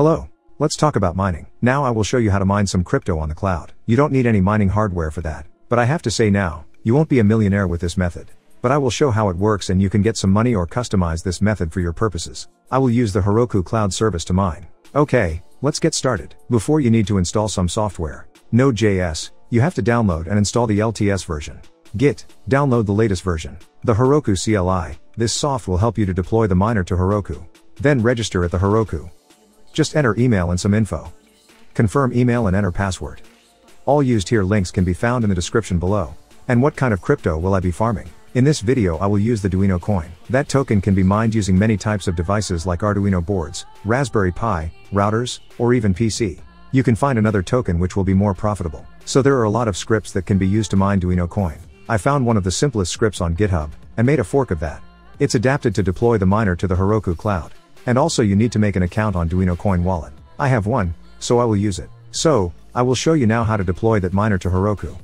Hello. Let's talk about mining. Now I will show you how to mine some crypto on the cloud. You don't need any mining hardware for that. But I have to say now, you won't be a millionaire with this method. But I will show how it works and you can get some money or customize this method for your purposes. I will use the Heroku cloud service to mine. Okay, let's get started. Before you need to install some software. Node.js, you have to download and install the LTS version. Git, download the latest version. The Heroku CLI, this soft will help you to deploy the miner to Heroku. Then register at the Heroku. Just enter email and some info. Confirm email and enter password. All used here links can be found in the description below. And what kind of crypto will I be farming? In this video I will use the Duino coin. That token can be mined using many types of devices like Arduino boards, Raspberry Pi, routers, or even PC. You can find another token which will be more profitable. So there are a lot of scripts that can be used to mine Duino coin. I found one of the simplest scripts on GitHub, and made a fork of that. It's adapted to deploy the miner to the Heroku cloud. And also you need to make an account on Duino Coin Wallet. I have one, so I will use it. So, I will show you now how to deploy that miner to Heroku.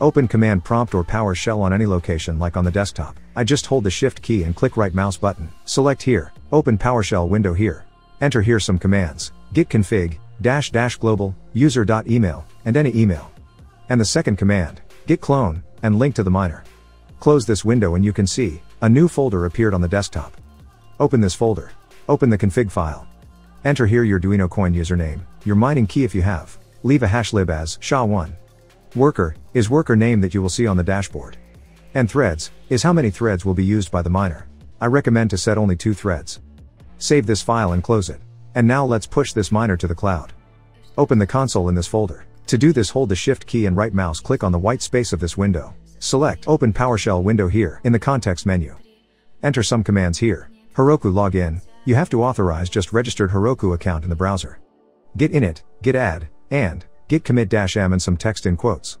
Open Command Prompt or PowerShell on any location like on the desktop. I just hold the Shift key and click right mouse button. Select here. Open PowerShell window here. Enter here some commands. git config, dash dash global, user.email, and any email. And the second command, git clone, and link to the miner. Close this window and you can see, a new folder appeared on the desktop. Open this folder. Open the config file. Enter here your Duino coin username, your mining key if you have. Leave a hashlib as SHA1. Worker is worker name that you will see on the dashboard. And threads is how many threads will be used by the miner. I recommend to set only two threads. Save this file and close it. And now let's push this miner to the cloud. Open the console in this folder. To do this hold the shift key and right mouse click on the white space of this window. Select Open PowerShell window here in the context menu. Enter some commands here. Heroku login, you have to authorize just registered Heroku account in the browser. Git init, git add, and git commit-m and some text in quotes.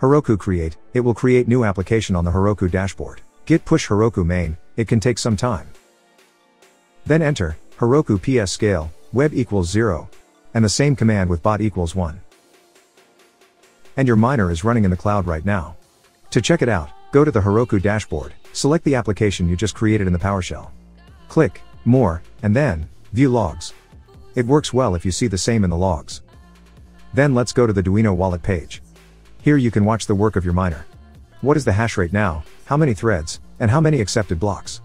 Heroku create, it will create new application on the Heroku dashboard. Git push Heroku main, it can take some time. Then enter, Heroku ps scale, web equals 0, and the same command with bot equals 1. And your miner is running in the cloud right now. To check it out, go to the Heroku dashboard, select the application you just created in the PowerShell. Click more, and then, view logs. It works well if you see the same in the logs. Then let's go to the Duino wallet page. Here you can watch the work of your miner. What is the hash rate now, how many threads, and how many accepted blocks?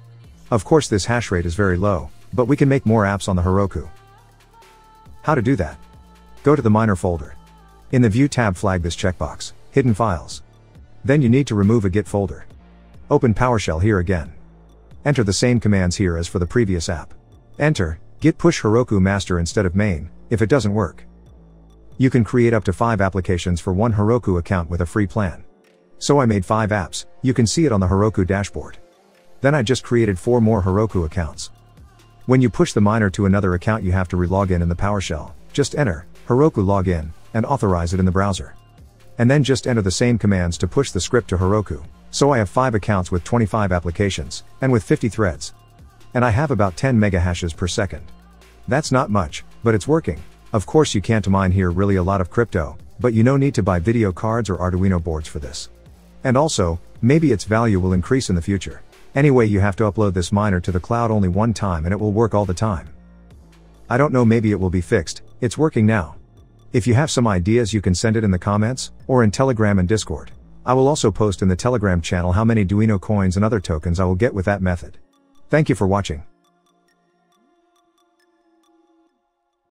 Of course this hash rate is very low, but we can make more apps on the Heroku. How to do that? Go to the miner folder. In the View tab flag this checkbox, Hidden Files. Then you need to remove a Git folder. Open PowerShell here again. Enter the same commands here as for the previous app. Enter, git push Heroku master instead of main, if it doesn't work. You can create up to 5 applications for one Heroku account with a free plan. So I made 5 apps, you can see it on the Heroku dashboard. Then I just created 4 more Heroku accounts. When you push the miner to another account you have to re-log in in the PowerShell, just enter, Heroku login, and authorize it in the browser. And then just enter the same commands to push the script to Heroku. So I have 5 accounts with 25 applications, and with 50 threads. And I have about 10 megahashes per second. That's not much, but it's working. Of course you can't mine here really a lot of crypto, but you no need to buy video cards or Arduino boards for this. And also, maybe its value will increase in the future. Anyway you have to upload this miner to the cloud only one time and it will work all the time. I don't know maybe it will be fixed, it's working now. If you have some ideas you can send it in the comments, or in Telegram and Discord. I will also post in the Telegram channel how many Duino coins and other tokens I will get with that method. Thank you for watching.